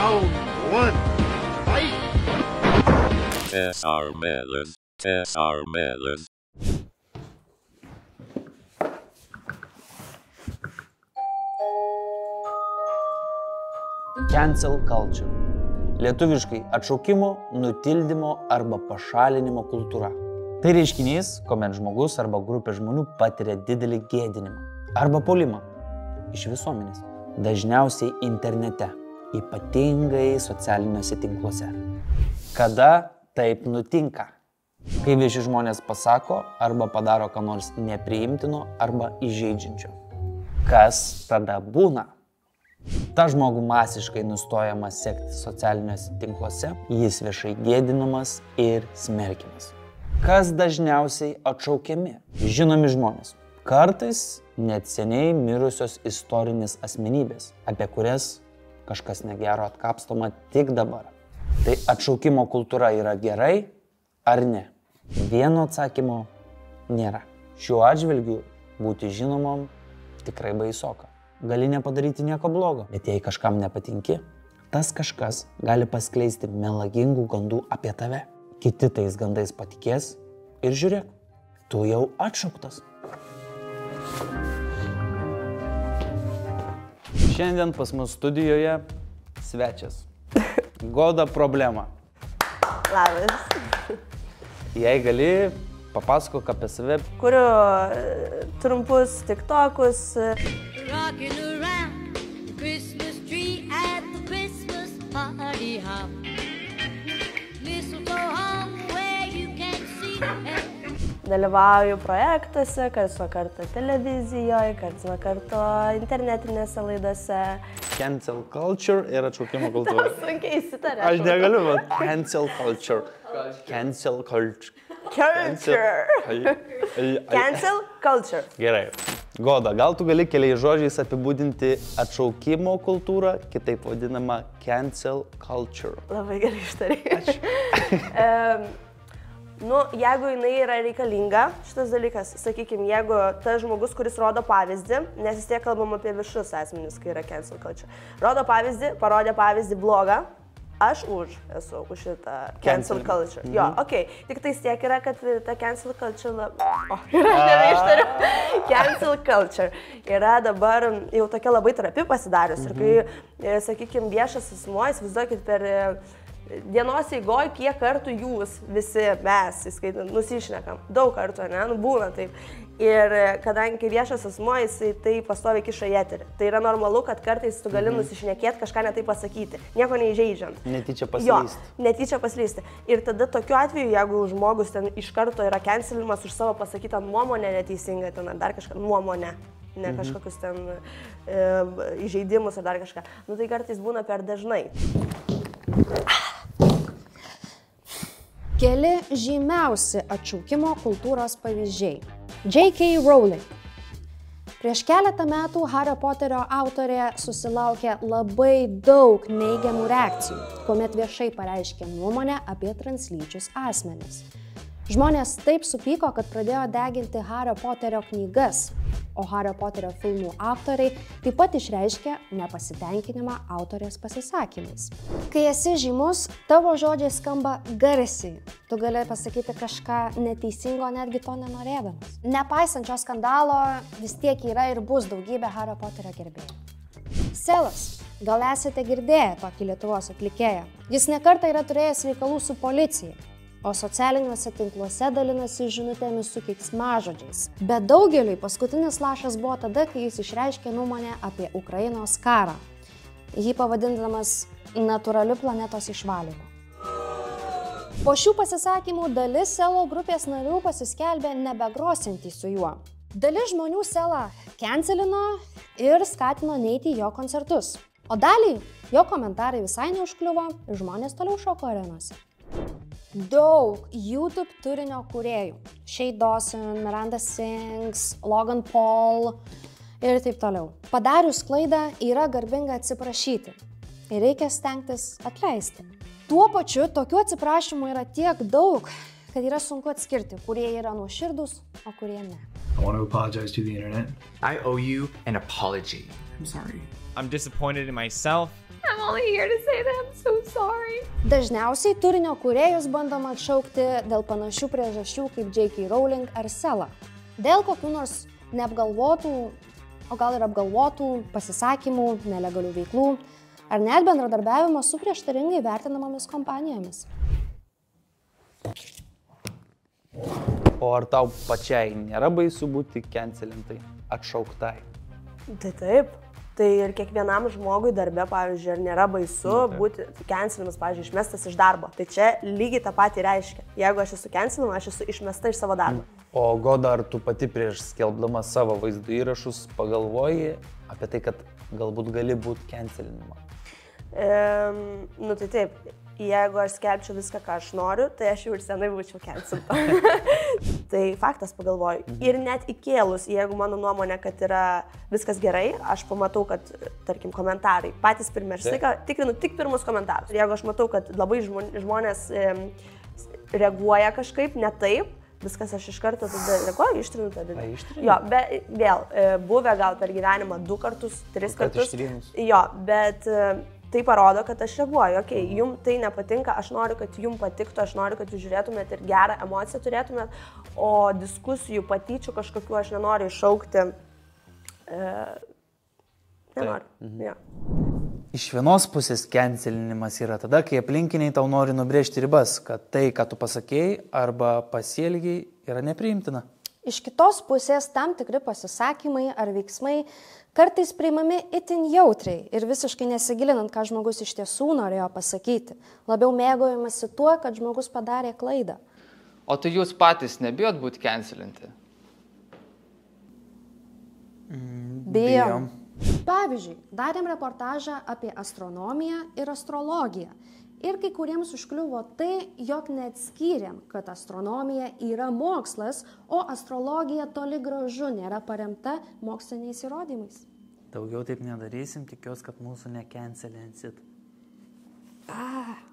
Round one. Fight! SR Melon. SR Melon. Cancel culture. Lietuviškai atšaukimo, nutildymo arba pašalinimo kultūra. Tai reiškinys, kuomet žmogus arba grupė žmonių patiria didelį gėdinimą arba polimą iš visuomenės. Dažniausiai internete, ypatingai socialiniuose tinkluose. Kada taip nutinka? Kai vieši žmonės pasako arba padaro ką nors nepriimtino arba įžeidžiančio. Kas tada būna? Ta žmogų masiškai nustojama sekti socialiniuose tinkluose, jis viešai gėdinamas ir smerkiamas. Kas dažniausiai atšaukiami? Žinomi žmonės. Kartais net seniai mirusios istorinės asmenybės, apie kurias kažkas negero atkapstoma tik dabar. Tai atšaukimo kultūra yra gerai ar ne? Vieno atsakymo nėra. Šiuo atžvilgiu būti žinomam tikrai baisoka. Gali nepadaryti nieko blogo, bet jei kažkam nepatinki, tas kažkas gali paskleisti melagingų gandų apie tave. Kiti tais gandais patikės ir žiūrėk, tu jau atšauktas. Šiandien pas mus studijoje svečias. Goda problema. Labas. Jei gali, papasakok apie save. Kuriu trumpus tiktokus. Rocking around the Christmas tree at the Christmas party hop. Mistletoe hung where you can see. Dalyvauju projektuose, karts nuo karto televizijoje, karts nuo karto internetinėse laidose. Cancel culture ir atšaukimo kultūra. Sunkiai įsitarė. Aš negaliu, bet cancel culture. Cancel culture. Culture. Cancel culture. Gerai. Goda, gal tu gali keliais žodžiais apibūdinti atšaukimo kultūrą, kitaip vadinamą cancel culture. Labai gerai ištarė. um, nu, jeigu jinai yra reikalinga, šitas dalykas, sakykime, jeigu tas žmogus, kuris rodo pavyzdį, nes vis tiek kalbam apie viešus asmenis, kai yra cancel culture, rodo pavyzdį, parodė pavyzdį blogą, aš už esu, už šitą cancel culture. Jo, okei, okay. tik tai tiek yra, kad ta cancel culture, lab... o, ir aš nebeištariu, cancel culture yra dabar jau tokia labai trapi pasidarius. Ir kai, sakykime, viešas asmuo, įsivaizduokit per e, dienos eigoje, kiek kartų jūs visi mes, įskaitant, nusišnekam. Daug kartų, ne, nu būna taip. Ir e, kadangi viešas asmuo, jisai tai pastovi kiša į eterį. Tai yra normalu, kad kartais tu gali nusišnekėti, kažką netai pasakyti, nieko neįžeidžiant. Netyčia Jo, paslysti. netyčia paslysti. Ir tada tokiu atveju, jeigu žmogus ten iš karto yra cancelimas už savo pasakytą nuomonę neteisingą, ten ar dar kažką nuomonę, ne kažkokius ten e, įžeidimus ar dar kažką, nu tai kartais būna per dažnai. Keli žymiausi atšaukimo kultūros pavyzdžiai. J.K. Rowling. Prieš keletą metų Hario Poterio autorė susilaukė labai daug neigiamų reakcijų, kuomet viešai pareiškė nuomonę apie translyčius asmenis. Žmonės taip supyko, kad pradėjo deginti Hario Poterio knygas, o Hario Poterio filmų aktoriai taip pat išreiškė nepasitenkinimą autorės pasisakymais. Kai esi žymus, tavo žodžiai skamba garsiai. Tu gali pasakyti kažką neteisingo, netgi to nenorėdamas. Nepaisant šio skandalo, vis tiek yra ir bus daugybė Hario Poterio gerbėjų. Selas. Gal esate girdėję tokį Lietuvos atlikėją? Jis nekartą yra turėjęs reikalų su policija, o socialiniuose tinkluose dalinasi žinutėmis su keiksmažodžiais. Bet daugeliui paskutinis lašas buvo tada, kai jis išreiškė nuomonę apie Ukrainos karą, jį pavadindamas natūraliu planetos išvalymu. Po šių pasisakymų dalis Selo grupės narių pasiskelbė nebegrosintį su juo. Dalis žmonių Selą cancelino ir skatino neiti jo koncertus. O daliai jo komentarai visai neužkliuvo ir žmonės toliau šoko arenose. Daug YouTube turinio kūrėjų - Shea Dawson, Miranda Sings, Logan Paul ir taip toliau. Padarius klaidą yra garbinga atsiprašyti ir reikia stengtis atleisti. Tuo pačiu tokių atsiprašymų yra tiek daug, kad yra sunku atskirti, kurie yra nuoširdus, o kurie ne. I want to apologize to the internet. I owe you an apology. I'm sorry. I'm disappointed in myself. I'm only here to say that I'm so sorry. Dažniausiai turinio kūrėjus bandoma atšaukti dėl panašių priežasčių kaip J.K. Rowling ar Sela. Dėl kokių nors neapgalvotų, o gal ir apgalvotų pasisakymų, nelegalių veiklų, ar net bendradarbiavimo su prieštaringai vertinamomis kompanijomis. O ar tau pačiai nėra baisu būti cancelintai, atšauktai? Tai taip. Tai ir kiekvienam žmogui darbe, pavyzdžiui, ar nėra baisu būti cancelimas, pavyzdžiui, išmestas iš darbo. Tai čia lygiai tą patį reiškia. Jeigu aš esu cancelinama, aš esu išmesta iš savo darbo. O Goda, ar tu pati prieš skelbdama savo vaizdo įrašus pagalvoji apie tai, kad galbūt gali būti cancelinama? Um, nu tai taip, jeigu aš skelbčiau viską, ką aš noriu, tai aš jau ir senai būčiau cancelta. tai faktas pagalvoju. Ir net įkėlus, jeigu mano nuomonė, kad yra viskas gerai, aš pamatau, kad, tarkim, komentarai, patys pirmie, aš laiką tikrinu tik pirmus komentarus. Ir jeigu aš matau, kad labai žmon- žmonės reaguoja kažkaip ne taip, viskas aš iš karto tada reaguoju, ištrinu tą A, video. ištrini? Jo, bet vėl, e, buvę gal per gyvenimą du kartus, tris kartus. ištrinus. Jo, bet e, tai parodo, kad aš reaguoju, okei, okay, jums tai nepatinka, aš noriu, kad jums patiktų, aš noriu, kad jūs žiūrėtumėt ir gerą emociją turėtumėt, o diskusijų, patyčių kažkokių aš nenoriu iššaukti. E, nenoriu. Mhm. Ja. Iš vienos pusės cancelinimas yra tada, kai aplinkiniai tau nori nubrėžti ribas, kad tai, ką tu pasakėjai arba pasielgiai, yra nepriimtina. Iš kitos pusės tam tikri pasisakymai ar veiksmai kartais priimami itin jautriai ir visiškai nesigilinant, ką žmogus iš tiesų norėjo pasakyti. Labiau mėgojamasi tuo, kad žmogus padarė klaidą. O tai jūs patys nebijot būti cancelinti? Bijom. Pavyzdžiui, darėm reportažą apie astronomiją ir astrologiją. Ir kai kuriems užkliuvo tai, jog neatskyrėm, kad astronomija yra mokslas, o astrologija toli gražu nėra paremta moksliniais įrodymais. Daugiau taip nedarysim, tikiuosi, kad mūsų nekencelinsit. Ah.